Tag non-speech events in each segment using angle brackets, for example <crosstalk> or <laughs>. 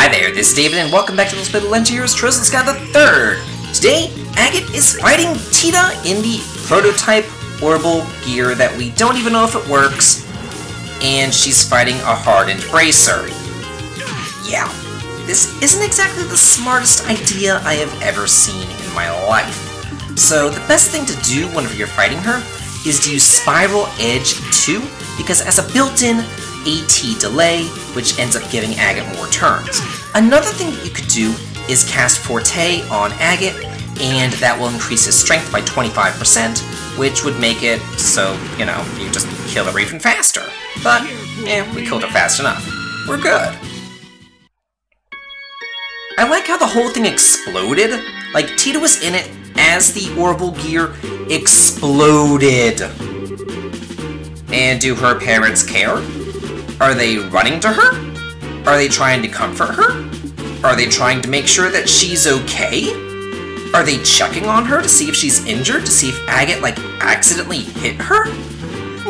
Hi there, this is David, and welcome back to The Legend Heroes Trails in the Sky the Third. Today, Agate is fighting Tita in the prototype orbital gear that we don't even know if it works, and she's fighting a hardened bracer. Yeah, this isn't exactly the smartest idea I have ever seen in my life. So the best thing to do whenever you're fighting her is to use Spiral Edge 2, because as a built-in AT delay, which ends up giving Agate more turns. Another thing that you could do is cast Forte on Agate, and that will increase his strength by 25%, which would make it so, you know, you just kill her even faster. But, eh, we killed her fast enough. We're good. I like how the whole thing exploded. Like, Tita was in it as the orbital gear exploded. And do her parents care? Are they running to her? Are they trying to comfort her? Are they trying to make sure that she's okay? Are they checking on her to see if she's injured, to see if Agate, like, accidentally hit her?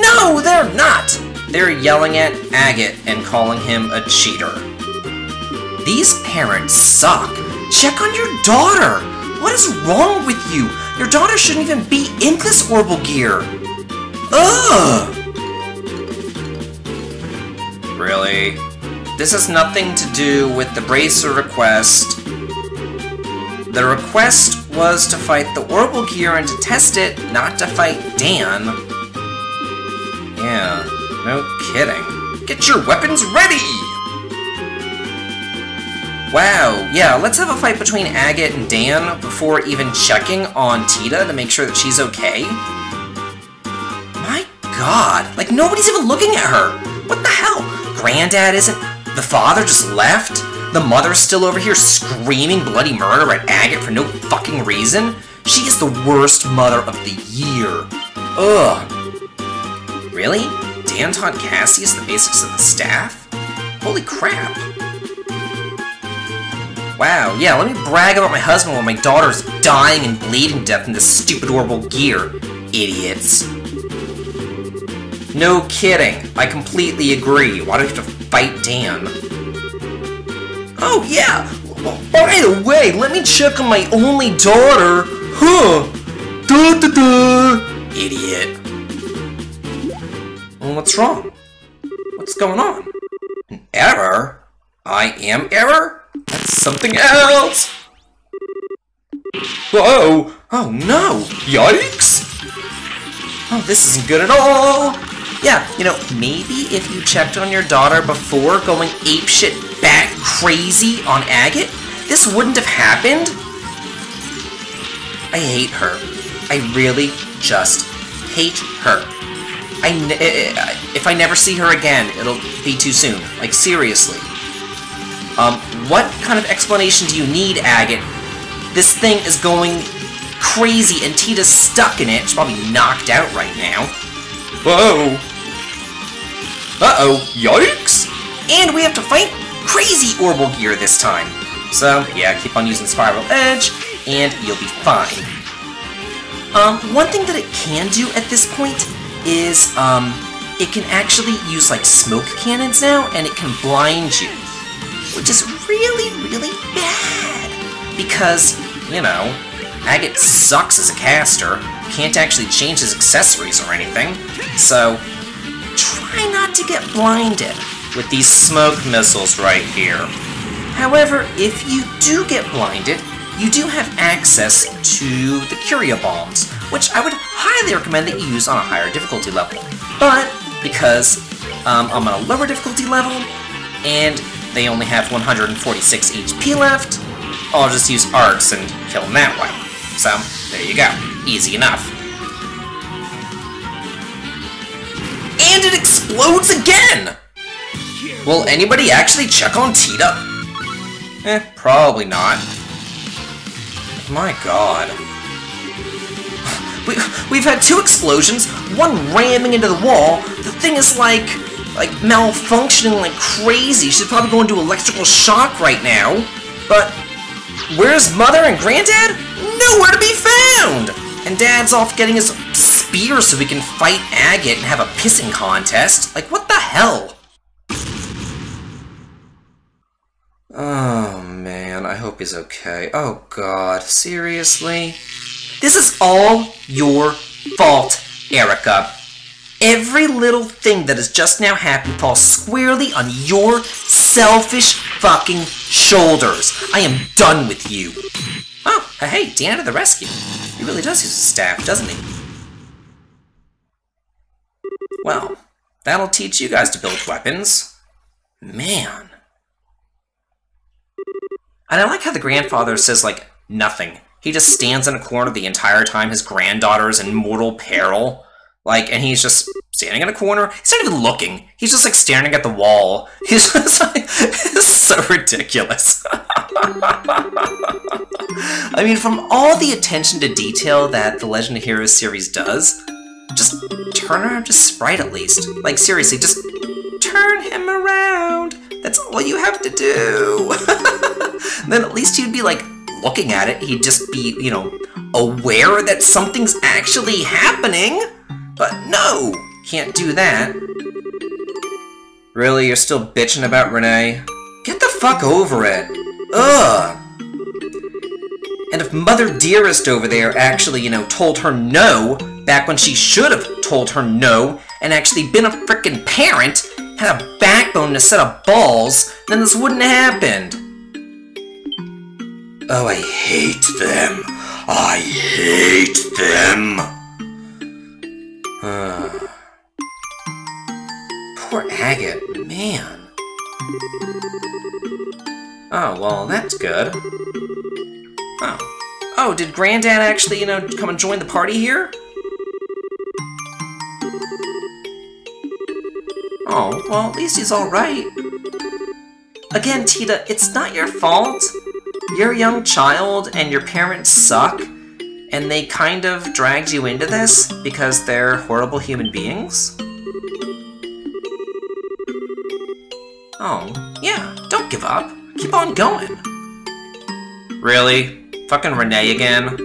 No, they're not! They're yelling at Agate and calling him a cheater. These parents suck. Check on your daughter! What is wrong with you? Your daughter shouldn't even be in this orbital gear! Ugh! Really? This has nothing to do with the Bracer request. The request was to fight the Orbital Gear and to test it, not to fight Dan. Yeah, no kidding. Get your weapons ready! Wow, yeah, let's have a fight between Agate and Dan before even checking on Tita to make sure that she's okay. My god, like nobody's even looking at her! What the hell? Granddad isn't... The father just left? The mother's still over here screaming bloody murder at Agate for no fucking reason? She is the worst mother of the year. Ugh. Really? Dan taught Cassius the basics of the staff? Holy crap. Wow, yeah, let me brag about my husband while my daughter's dying and bleeding death in this stupid horrible gear. Idiots. No kidding. I completely agree. Why do we have to fight Dan? Oh, yeah! By the way, let me check on my only daughter. Huh. Da da. Idiot. Well, what's wrong? What's going on? An error? I am error? That's something else! Whoa! Oh no! Yikes! Oh, this isn't good at all! Yeah, you know, maybe if you checked on your daughter before going apeshit bat crazy on Agate, this wouldn't have happened? I hate her. I really just hate her. I if I never see her again, it'll be too soon. Like, seriously. Um, what kind of explanation do you need, Agate? This thing is going crazy and Tita's stuck in it. She's probably knocked out right now. Whoa! Uh-oh, yikes! And we have to fight crazy orbital gear this time. So, yeah, keep on using Spiral Edge, and you'll be fine. Um, one thing that it can do at this point is, um, it can actually use, like, smoke cannons now, and it can blind you. Which is really, really bad. Because, you know, Agate sucks as a caster, can't actually change his accessories or anything, so try not to get blinded with these smoke missiles right here. However, if you do get blinded, you do have access to the Curia Balms, which I would highly recommend that you use on a higher difficulty level. But, because um, I'm on a lower difficulty level, and they only have 146 HP left, I'll just use arcs and kill them that way. So, there you go. Easy enough. And it explodes again! Will anybody actually check on Tita? Eh, probably not. My god. We, we've had two explosions, one ramming into the wall. The thing is like, like malfunctioning like crazy. She's probably going to electrical shock right now. But where's Mother and Granddad? Nowhere to be found! And Dad's off getting his spear so we can fight Agate and have a pissing contest. Like, what the hell? Oh man, I hope he's okay. Oh god, seriously? This is all your fault, Erika. Every little thing that has just now happened falls squarely on your selfish fucking shoulders. I am done with you. Oh, hey, Dan to the rescue. He really does use his staff, doesn't he? Well, that'll teach you guys to build weapons. Man. And I like how the grandfather says, like, nothing. He just stands in a corner the entire time his granddaughter's in mortal peril. Like, and he's just standing in a corner. He's not even looking. He's just like staring at the wall. <laughs> He's just like, <laughs> it's so ridiculous. <laughs> I mean, from all the attention to detail that the Legend of Heroes series does, just turn around to Sprite at least. Like, seriously, just turn him around. That's all you have to do. then at least he'd be like looking at it. He'd just be, you know, aware that something's actually happening. But no, can't do that. Really, you're still bitching about Renne? Get the fuck over it. Ugh. And if Mother Dearest over there actually, you know, told her no, back when she should have told her no, and actually been a frickin' parent, had a backbone to set up balls, then this wouldn't have happened. Oh, I hate them. I hate them. Uh, poor Agate, man. Oh, well, that's good. Oh. Oh, did Granddad actually, you know, come and join the party here? Oh, well, at least he's alright. Again, Tita, it's not your fault. You're a young child, and your parents suck, and they kind of dragged you into this because they're horrible human beings? Oh, yeah, don't give up. Keep on going. Really? Fucking Renne again?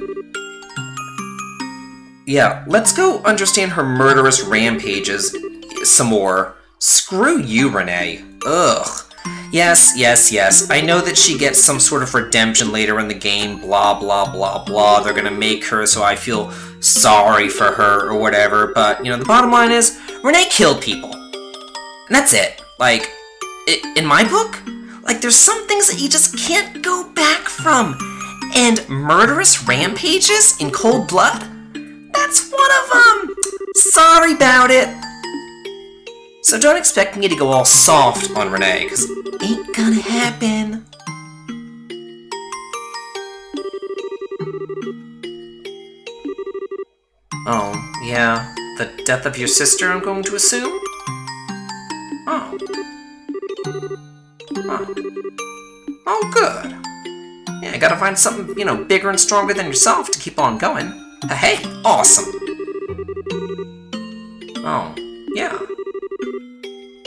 Yeah, let's go understand her murderous rampages some more. Screw you, Renne. Ugh. Yes, yes, yes. I know that she gets some sort of redemption later in the game, blah, blah, blah, blah. They're gonna make her so I feel sorry for her or whatever, but, you know, the bottom line is, Renne killed people. And that's it. Like, in my book, like, there's some things that you just can't go back from. And murderous rampages in cold blood? That's one of them! Sorry about it. So don't expect me to go all soft on Renne, because ain't gonna happen. Oh, yeah, the death of your sister, I'm going to assume? Oh. Oh. Oh, good. Yeah, gotta find something, you know, bigger and stronger than yourself to keep on going. Hey, awesome. Oh, yeah.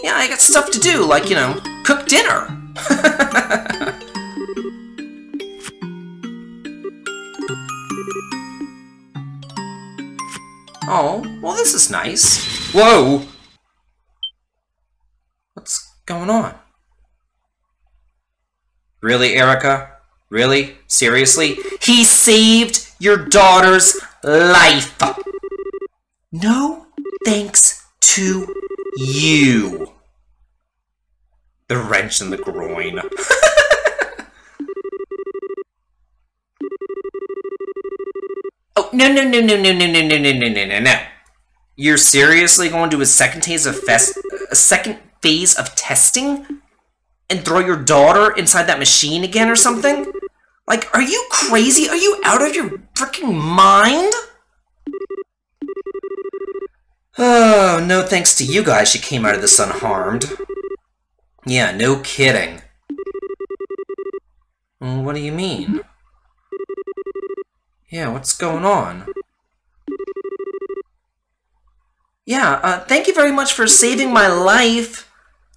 Yeah, I got stuff to do, like, you know, cook dinner. <laughs> oh, well this is nice. Whoa! What's going on? Really, Erika? Really? Seriously? He saved your daughter's life! No thanks to you. The wrench in the groin. oh, no, no, no, no, no, no, no, no, no, no, no, no, no. You're seriously going to a second phase of fest a second phase of testing? And throw your daughter inside that machine again or something? Like, are you crazy? Are you out of your freaking mind? Oh, no thanks to you guys she came out of this unharmed. Yeah, no kidding. What do you mean? Yeah, what's going on? Yeah, uh, thank you very much for saving my life,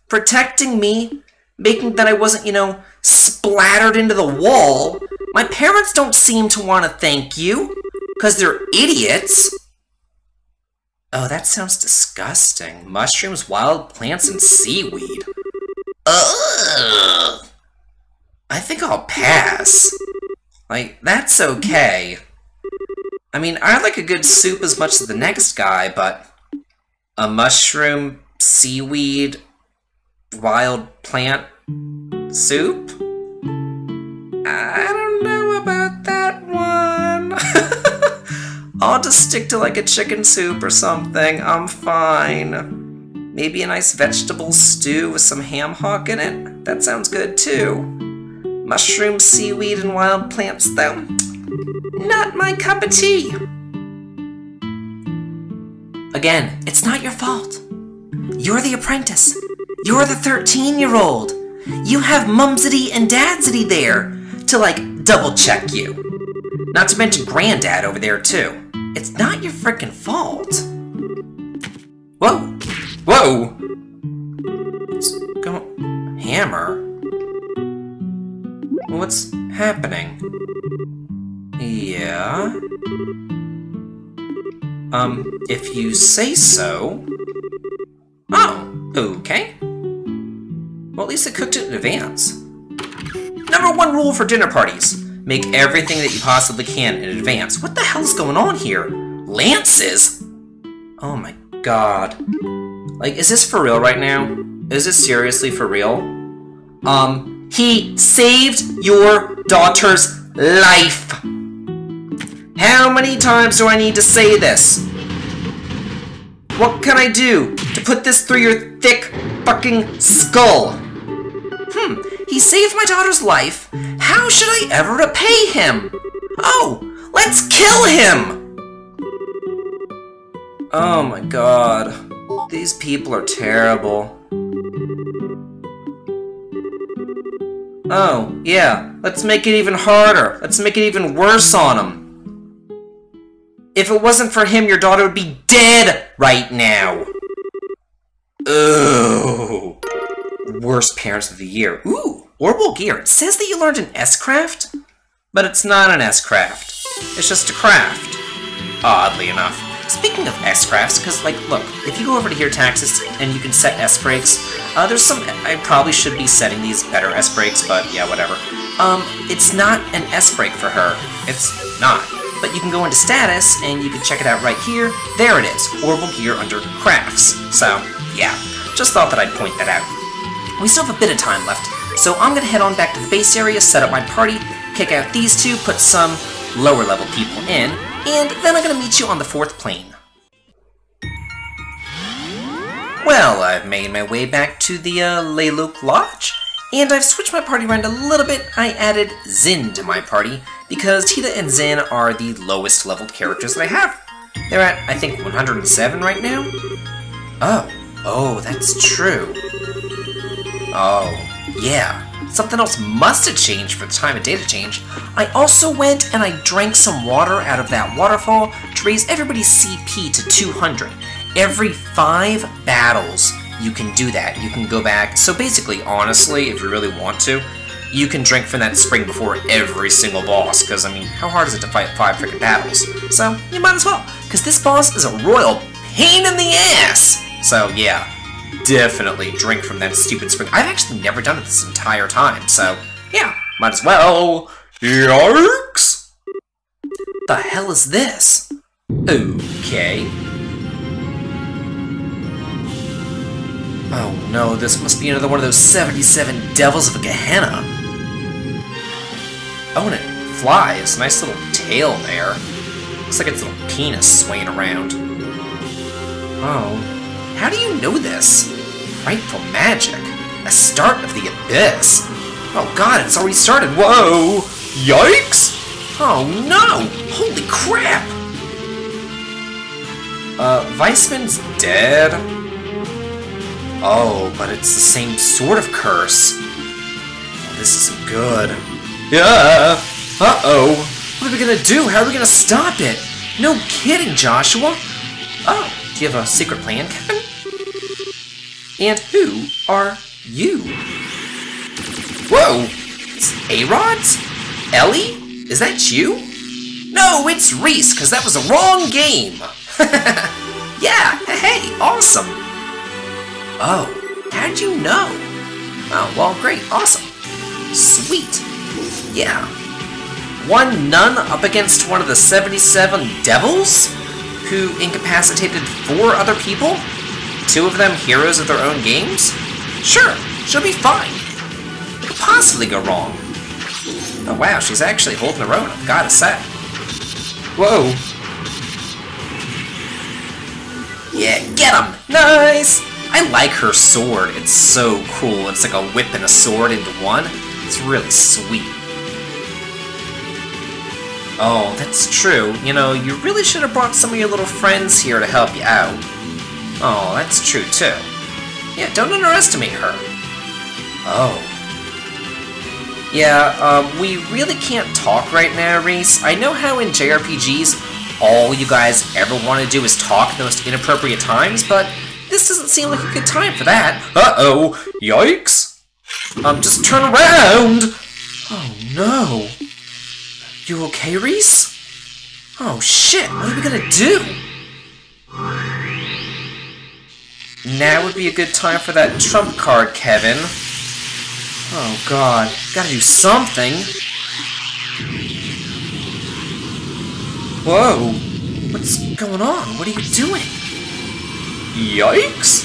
protecting me, making that I wasn't, you know, splattered into the wall. My parents don't seem to want to thank you, because they're idiots. Oh, that sounds disgusting. Mushrooms, wild plants, and seaweed. Ugh. I think I'll pass. Like, that's okay. I mean, I like a good soup as much as the next guy, but a mushroom, seaweed, wild plant soup? I don't know about that one. <laughs> I'll just stick to like a chicken soup or something. I'm fine. Maybe a nice vegetable stew with some ham hock in it? That sounds good too. Mushroom, seaweed, and wild plants, though. Not my cup of tea. Again, it's not your fault. You're the apprentice. You're the 13 year old. You have Mumsity and Dadsity there to, like, double check you. Not to mention Granddad over there, too. It's not your freaking fault. Whoa! Whoa! What's going... Hammer? What's happening? Yeah? Um, if you say so... Oh, okay. Well, at least I cooked it in advance. Number one rule for dinner parties. Make everything that you possibly can in advance. What the hell is going on here? Lances? Oh my god. Like, is this for real right now? Is this seriously for real? Um, he saved your daughter's life. How many times do I need to say this? What can I do to put this through your thick fucking skull? Hmm, he saved my daughter's life. How should I ever repay him? Oh, let's kill him! Oh my god. These people are terrible. Oh, yeah, let's make it even harder. Let's make it even worse on him. If it wasn't for him, your daughter would be dead right now. Ooh. Worst parents of the year. Ooh, Orbital Gear. It says that you learned an S-Craft, but it's not an S-Craft. It's just a craft. Oddly enough. Speaking of S-Crafts, because, like, look, if you go over to here, Tactics, and you can set S-Breaks, uh, there's some... I probably should be setting these better S-Breaks, but yeah, whatever. Um, it's not an S-Break for her. It's not. But you can go into Status, and you can check it out right here. There it is, Orbital Gear under Crafts. So, yeah, just thought that I'd point that out. We still have a bit of time left, so I'm gonna head on back to the base area, set up my party, kick out these two, put some lower level people in, and then I'm gonna meet you on the fourth plane. Well, I've made my way back to the uh, Leyluk Lodge, and I've switched my party around a little bit. I added Zin to my party, because Tita and Zin are the lowest leveled characters that I have. They're at, I think, 107 right now? Oh, oh, that's true. Oh, yeah. Something else must have changed for the time of data change. I also went and I drank some water out of that waterfall to raise everybody's CP to 200. Every five battles, you can do that. You can go back. So basically, honestly, if you really want to, you can drink from that spring before every single boss, because, I mean, how hard is it to fight five freaking battles? So, you might as well, because this boss is a royal pain in the ass! So, yeah, definitely drink from that stupid spring. I've actually never done it this entire time, so, yeah, might as well. Yikes! The hell is this? Okay. Oh no, this must be another one of those 77 devils of a Gehenna. Oh, and it flies. Nice little tail there. Looks like its little penis swaying around. Oh. How do you know this? Frightful magic. A start of the abyss. Oh god, it's already started. Whoa! Yikes! Oh no! Holy crap! Uh, Weissman's dead? Oh, but it's the same sort of curse. This isn't good. Yeah! Uh-oh! What are we gonna do? How are we gonna stop it? No kidding, Joshua! Oh, do you have a secret plan, Kevin? And who are you? Whoa! It's A-Rods? Ellie? Is that you? No, it's Ries, because that was the wrong game! <laughs> yeah, hey, awesome! Oh, how'd you know? Oh, well, great, awesome. Sweet. Yeah. One nun up against one of the 77 devils? Who incapacitated four other people? Two of them heroes of their own games? Sure, she'll be fine. What could possibly go wrong? Oh wow, she's actually holding her own, I've gotta say. Whoa. Yeah, get him! Nice! I like her sword. It's so cool. It's like a whip and a sword into one. It's really sweet. Oh, that's true. You know, you really should have brought some of your little friends here to help you out. Oh, that's true too. Yeah, don't underestimate her. Oh. Yeah, um, we really can't talk right now, Ries. I know how in JRPGs, all you guys ever want to do is talk the most inappropriate times, but this doesn't seem like a good time for that. Uh-oh! Yikes! Um, just turn around! Oh no! You okay, Ries? Oh shit, what are we gonna do? Now would be a good time for that trump card, Kevin. Oh god, gotta do something. Whoa, what's going on? What are you doing? Yikes!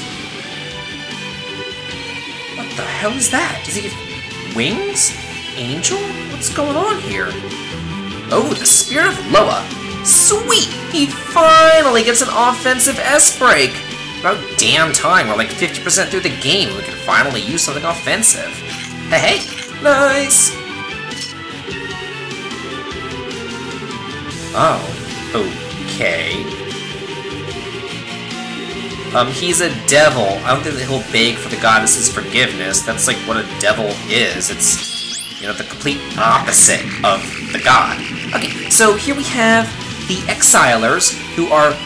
What the hell is that? Does he have wings? Angel? What's going on here? Oh, the Spirit of Loa! Sweet! He finally gets an offensive S-Break! About damn time, we're like 50% through the game, we can finally use something offensive. Hey, hey! Nice! Oh, okay. Um, he's a devil. I don't think that he'll beg for the goddess's forgiveness. That's like what a devil is. It's, you know, the complete opposite of the god. Okay, so here we have the Exilers, who are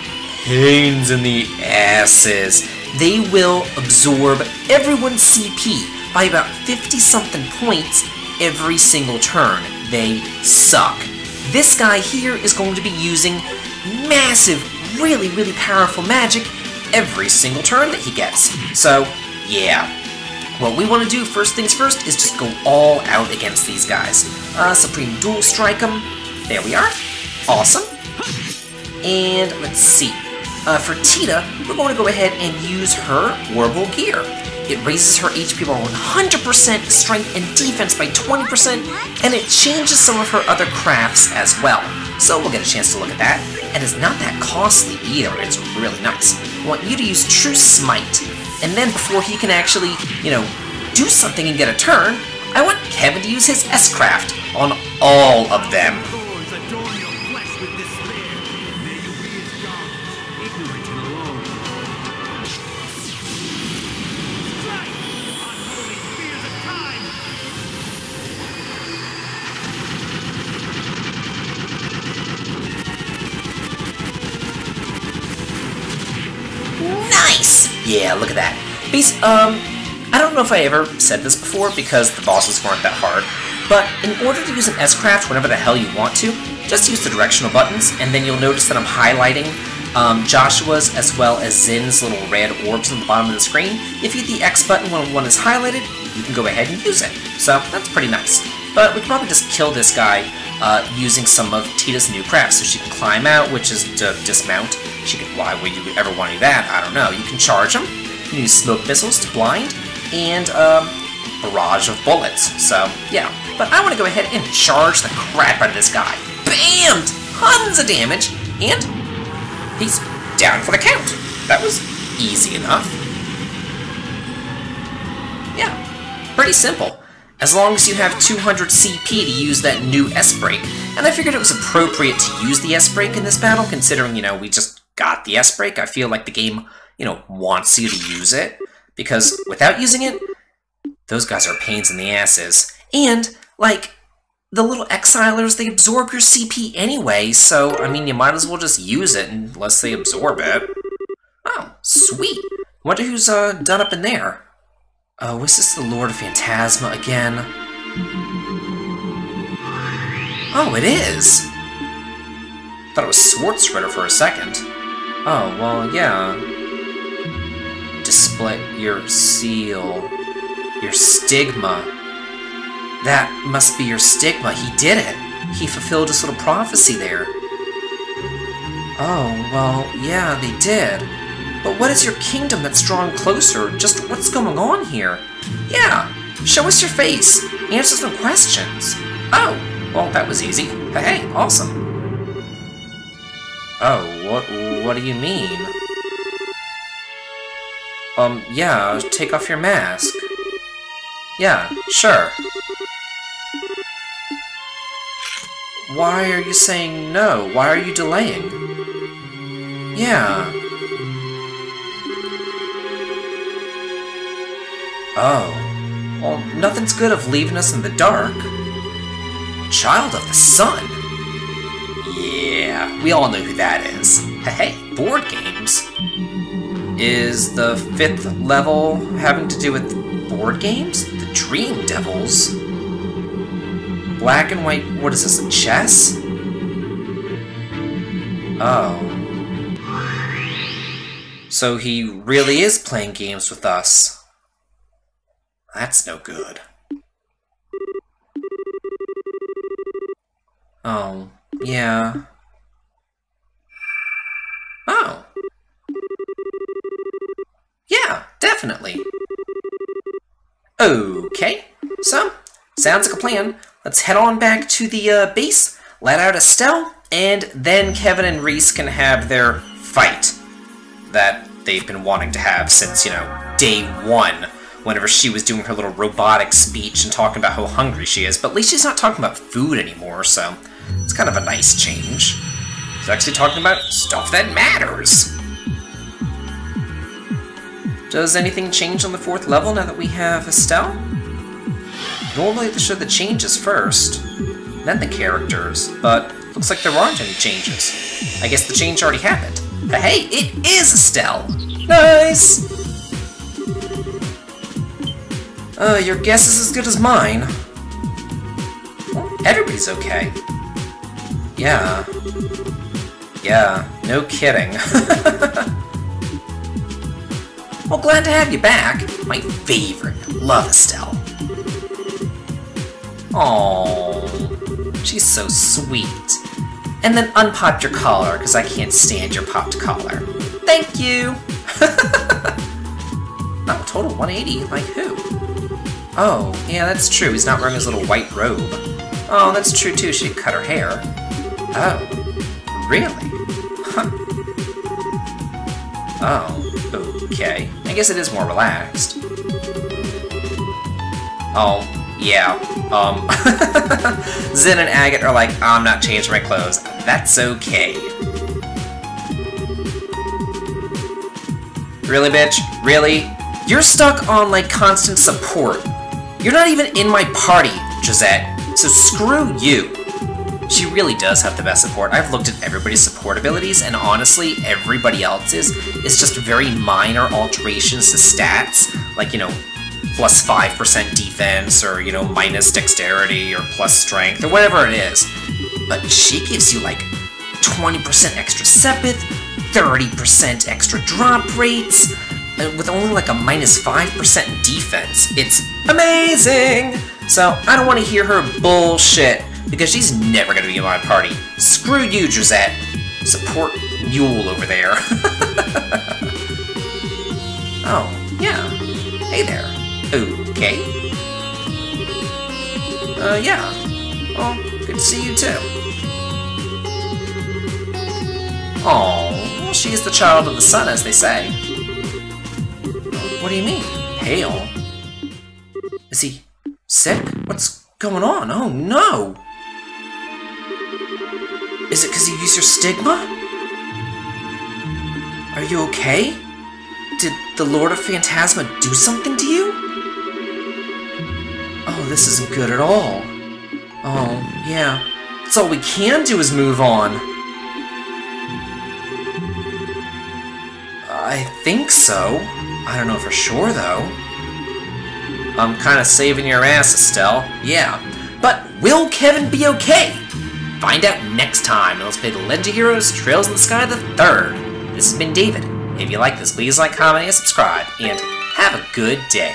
pains in the asses. They will absorb everyone's CP by about 50-something points every single turn. They suck. This guy here is going to be using massive, really, really powerful magic every single turn that he gets. So, yeah. What we want to do, first things first, is just go all out against these guys. Uh, Supreme Dual Strike them. There we are. Awesome. And let's see. Uh, for Tita, we're going to go ahead and use her Orbital Gear. It raises her HP by 100%, strength and defense by 20%, and it changes some of her other crafts as well. So we'll get a chance to look at that. And it's not that costly either, it's really nice. I want you to use True Smite, and then before he can actually, you know, do something and get a turn, I want Kevin to use his S-Craft on all of them. Yeah, look at that. Um, I don't know if I ever said this before because the bosses weren't that hard, but in order to use an S-Craft whenever the hell you want to, just use the directional buttons, and then you'll notice that I'm highlighting um, Joshua's as well as Zin's little red orbs on the bottom of the screen. If you hit the X button when one is highlighted, you can go ahead and use it. So that's pretty nice. But we can probably just kill this guy uh, using some of Tita's new crafts. So she can climb out, which is to dismount. She could, why would you ever want to do that? I don't know. You can charge them, You can use smoke missiles to blind, and um, barrage of bullets. So, yeah. But I want to go ahead and charge the crap out of this guy. Bam! Tons of damage, and he's down for the count. That was easy enough. Yeah, pretty simple. As long as you have 200 CP to use that new S-Break. And I figured it was appropriate to use the S-Break in this battle, considering, you know, we just got the S-Break. I feel like the game, you know, wants you to use it. Because without using it, those guys are pains in the asses. And, like, the little Exilers, they absorb your CP anyway, so, I mean, you might as well just use it unless they absorb it. Oh, sweet. Wonder who's, uh, done up in there. Uh, oh, is this the Lord of Phantasma again? Oh, it is! Thought it was Schwarzritter for a second. Oh, well, yeah. Display your seal. Your stigma. That must be your stigma. He did it. He fulfilled his little prophecy there. Oh, well, yeah, they did. But what is your kingdom that's drawn closer? Just what's going on here? Yeah, show us your face. Answer some questions. Oh, well, that was easy. Hey, awesome. Oh, what, what do you mean? Um, yeah, take off your mask. Yeah, sure. Why are you saying no? Why are you delaying? Yeah. Oh. Well, nothing's good of leaving us in the dark. Child of the Sun? Yeah, we all know who that is. Hey, board games. Is the fifth level having to do with board games? The Dream Devils? Black and white, what is this, a chess? Oh. So he really is playing games with us. That's no good. Oh, yeah. Oh. Yeah, definitely. Okay, so, sounds like a plan. Let's head on back to the uh, base, let out Estelle, and then Kevin and Ries can have their fight that they've been wanting to have since, you know, day one, whenever she was doing her little robotic speech and talking about how hungry she is. But at least she's not talking about food anymore, so it's kind of a nice change. She's actually talking about stuff that matters. Does anything change on the fourth level now that we have Estelle? Normally they show the changes first, then the characters, but looks like there aren't any changes. I guess the change already happened. But hey, it is Estelle! Nice! Uh, your guess is as good as mine. Everybody's okay. Yeah. Yeah, no kidding. <laughs> well, glad to have you back. My favorite. Love Estelle. Aww. She's so sweet. And then unpopped your collar, because I can't stand your popped collar. Thank you! <laughs> oh, total 180? Like who? Oh, yeah, that's true. He's not wearing his little white robe. Oh, that's true too. She cut her hair. Oh, really? Huh. Oh, okay. I guess it is more relaxed. Oh, yeah. Um, <laughs> Zin and Agate are like, I'm not changing my clothes. That's okay. Really, bitch? Really? You're stuck on, like, constant support. You're not even in my party, Josette, so screw you. She really does have the best support. I've looked at everybody's support abilities, and honestly, everybody else's is just very minor alterations to stats, like, you know, plus 5% defense, or, you know, minus dexterity, or plus strength, or whatever it is. But she gives you, like, 20% extra Sepith, 30% extra drop rates, with only like a minus 5% defense. It's amazing! So, I don't want to hear her bullshit because she's never going to be in my party. Screw you, Josette. Support Mule over there. <laughs> oh, yeah. Hey there. Okay. Uh, yeah. Well, good to see you too. Oh, she is the child of the sun, as they say. What do you mean, pale? Is he sick? What's going on? Oh no! Is it because you used your stigma? Are you okay? Did the Lord of Phantasma do something to you? Oh, this isn't good at all. Oh, yeah. That's all we can do is move on. I think so. I don't know for sure, though. I'm kind of saving your ass, Estelle. Yeah. But will Kevin be okay? Find out next time, let's play The Legend of Heroes Trails in the Sky the Third. This has been David. If you like this, please like, comment, and subscribe, and have a good day.